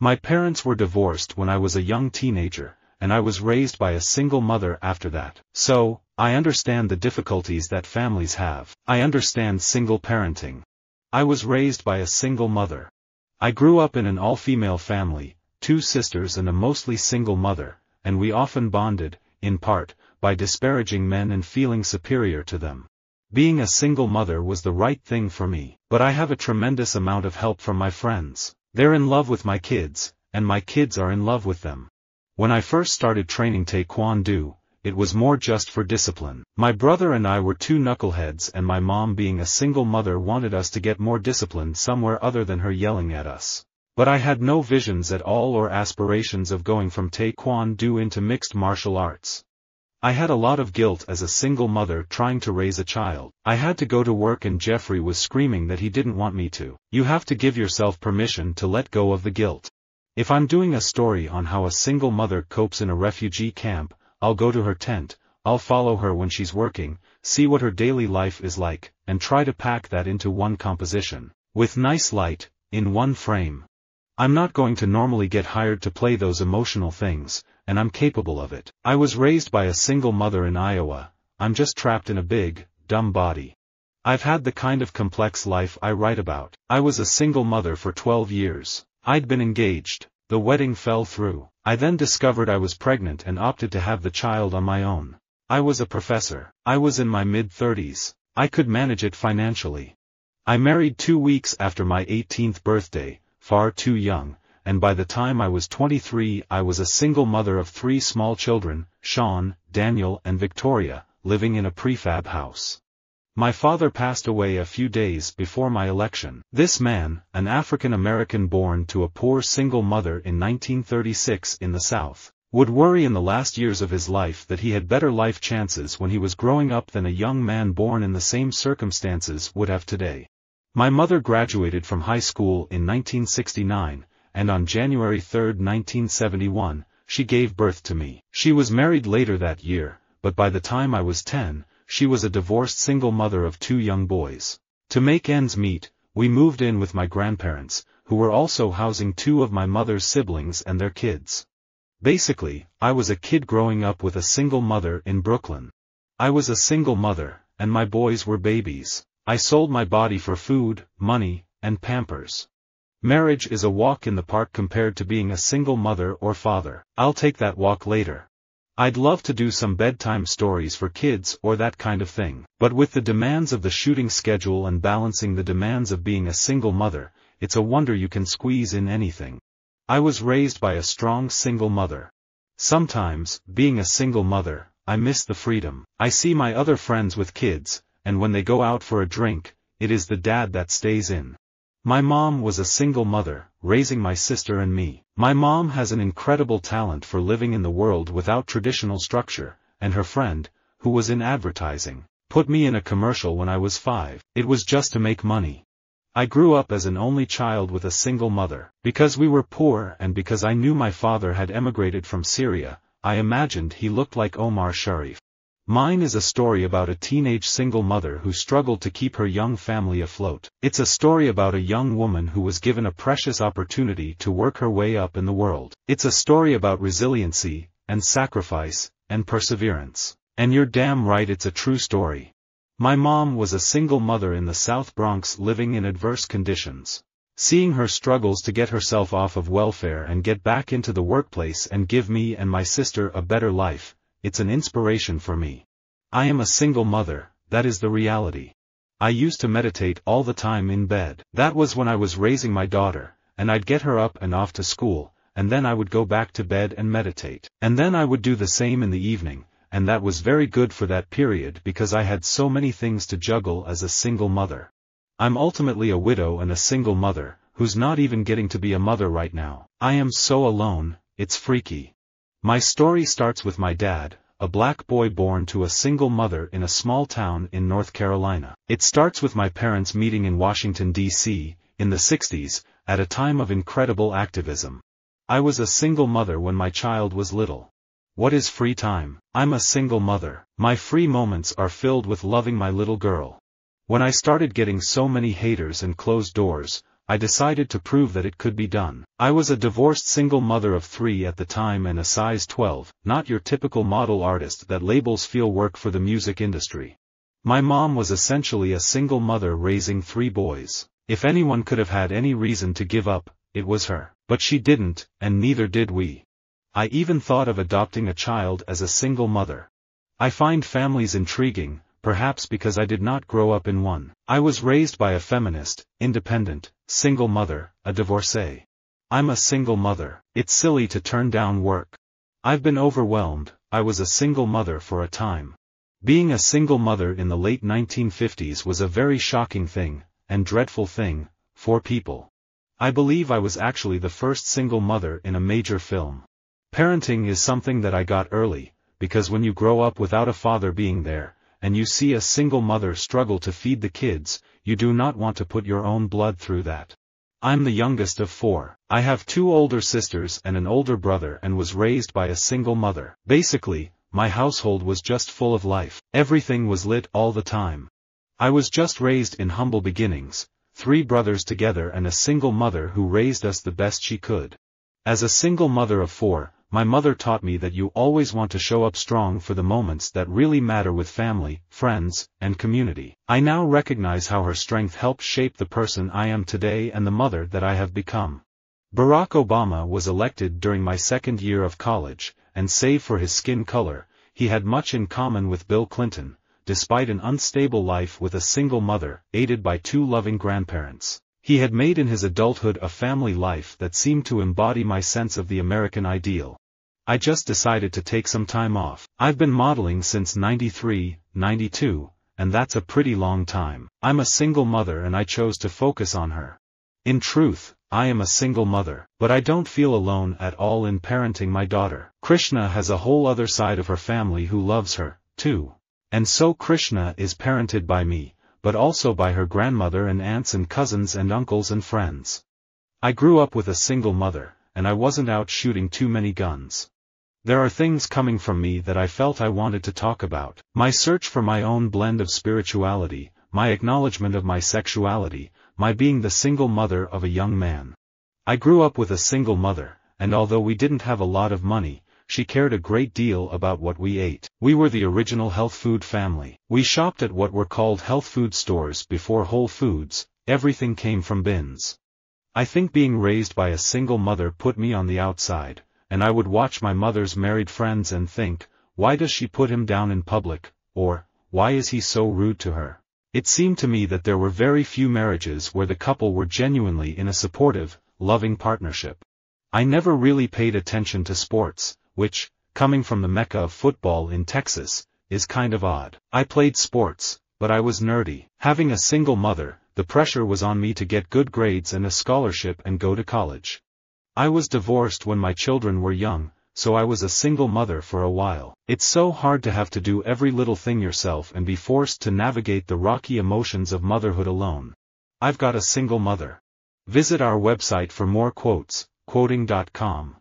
My parents were divorced when I was a young teenager, and I was raised by a single mother after that. So, I understand the difficulties that families have. I understand single parenting. I was raised by a single mother. I grew up in an all-female family, two sisters and a mostly single mother, and we often bonded, in part, by disparaging men and feeling superior to them. Being a single mother was the right thing for me, but I have a tremendous amount of help from my friends. They're in love with my kids, and my kids are in love with them. When I first started training Taekwondo, it was more just for discipline. My brother and I were two knuckleheads and my mom being a single mother wanted us to get more discipline somewhere other than her yelling at us. But I had no visions at all or aspirations of going from Taekwondo into mixed martial arts. I had a lot of guilt as a single mother trying to raise a child. I had to go to work and Jeffrey was screaming that he didn't want me to. You have to give yourself permission to let go of the guilt. If I'm doing a story on how a single mother copes in a refugee camp, I'll go to her tent, I'll follow her when she's working, see what her daily life is like, and try to pack that into one composition. With nice light, in one frame. I'm not going to normally get hired to play those emotional things, and I'm capable of it. I was raised by a single mother in Iowa, I'm just trapped in a big, dumb body. I've had the kind of complex life I write about. I was a single mother for 12 years. I'd been engaged. The wedding fell through. I then discovered I was pregnant and opted to have the child on my own. I was a professor. I was in my mid-thirties. I could manage it financially. I married two weeks after my 18th birthday, far too young, and by the time I was 23 I was a single mother of three small children, Sean, Daniel and Victoria, living in a prefab house. My father passed away a few days before my election. This man, an African-American born to a poor single mother in 1936 in the South, would worry in the last years of his life that he had better life chances when he was growing up than a young man born in the same circumstances would have today. My mother graduated from high school in 1969, and on January 3, 1971, she gave birth to me. She was married later that year, but by the time I was 10, she was a divorced single mother of two young boys. To make ends meet, we moved in with my grandparents, who were also housing two of my mother's siblings and their kids. Basically, I was a kid growing up with a single mother in Brooklyn. I was a single mother, and my boys were babies. I sold my body for food, money, and pampers. Marriage is a walk in the park compared to being a single mother or father. I'll take that walk later. I'd love to do some bedtime stories for kids or that kind of thing. But with the demands of the shooting schedule and balancing the demands of being a single mother, it's a wonder you can squeeze in anything. I was raised by a strong single mother. Sometimes, being a single mother, I miss the freedom. I see my other friends with kids, and when they go out for a drink, it is the dad that stays in. My mom was a single mother, raising my sister and me. My mom has an incredible talent for living in the world without traditional structure, and her friend, who was in advertising, put me in a commercial when I was five. It was just to make money. I grew up as an only child with a single mother. Because we were poor and because I knew my father had emigrated from Syria, I imagined he looked like Omar Sharif. Mine is a story about a teenage single mother who struggled to keep her young family afloat. It's a story about a young woman who was given a precious opportunity to work her way up in the world. It's a story about resiliency, and sacrifice, and perseverance. And you're damn right it's a true story. My mom was a single mother in the South Bronx living in adverse conditions. Seeing her struggles to get herself off of welfare and get back into the workplace and give me and my sister a better life, it's an inspiration for me. I am a single mother, that is the reality. I used to meditate all the time in bed. That was when I was raising my daughter, and I'd get her up and off to school, and then I would go back to bed and meditate. And then I would do the same in the evening, and that was very good for that period because I had so many things to juggle as a single mother. I'm ultimately a widow and a single mother, who's not even getting to be a mother right now. I am so alone, it's freaky. My story starts with my dad, a black boy born to a single mother in a small town in North Carolina. It starts with my parents meeting in Washington, D.C., in the 60s, at a time of incredible activism. I was a single mother when my child was little. What is free time? I'm a single mother. My free moments are filled with loving my little girl. When I started getting so many haters and closed doors, I decided to prove that it could be done. I was a divorced single mother of three at the time and a size 12, not your typical model artist that labels feel work for the music industry. My mom was essentially a single mother raising three boys. If anyone could have had any reason to give up, it was her. But she didn't, and neither did we. I even thought of adopting a child as a single mother. I find families intriguing, perhaps because I did not grow up in one. I was raised by a feminist, independent, single mother, a divorcee. I'm a single mother. It's silly to turn down work. I've been overwhelmed, I was a single mother for a time. Being a single mother in the late 1950s was a very shocking thing, and dreadful thing, for people. I believe I was actually the first single mother in a major film. Parenting is something that I got early, because when you grow up without a father being there, and you see a single mother struggle to feed the kids, you do not want to put your own blood through that. I'm the youngest of four. I have two older sisters and an older brother and was raised by a single mother. Basically, my household was just full of life. Everything was lit all the time. I was just raised in humble beginnings, three brothers together and a single mother who raised us the best she could. As a single mother of four, my mother taught me that you always want to show up strong for the moments that really matter with family, friends, and community. I now recognize how her strength helped shape the person I am today and the mother that I have become. Barack Obama was elected during my second year of college, and save for his skin color, he had much in common with Bill Clinton, despite an unstable life with a single mother, aided by two loving grandparents. He had made in his adulthood a family life that seemed to embody my sense of the American ideal. I just decided to take some time off. I've been modeling since 93, 92, and that's a pretty long time. I'm a single mother and I chose to focus on her. In truth, I am a single mother, but I don't feel alone at all in parenting my daughter. Krishna has a whole other side of her family who loves her, too. And so Krishna is parented by me, but also by her grandmother and aunts and cousins and uncles and friends. I grew up with a single mother, and I wasn't out shooting too many guns. There are things coming from me that I felt I wanted to talk about. My search for my own blend of spirituality, my acknowledgement of my sexuality, my being the single mother of a young man. I grew up with a single mother, and although we didn't have a lot of money, she cared a great deal about what we ate. We were the original health food family. We shopped at what were called health food stores before Whole Foods, everything came from bins. I think being raised by a single mother put me on the outside, and I would watch my mother's married friends and think, why does she put him down in public, or, why is he so rude to her? It seemed to me that there were very few marriages where the couple were genuinely in a supportive, loving partnership. I never really paid attention to sports, which, coming from the mecca of football in Texas, is kind of odd. I played sports, but I was nerdy. Having a single mother, the pressure was on me to get good grades and a scholarship and go to college. I was divorced when my children were young, so I was a single mother for a while. It's so hard to have to do every little thing yourself and be forced to navigate the rocky emotions of motherhood alone. I've got a single mother. Visit our website for more quotes, quoteing.com.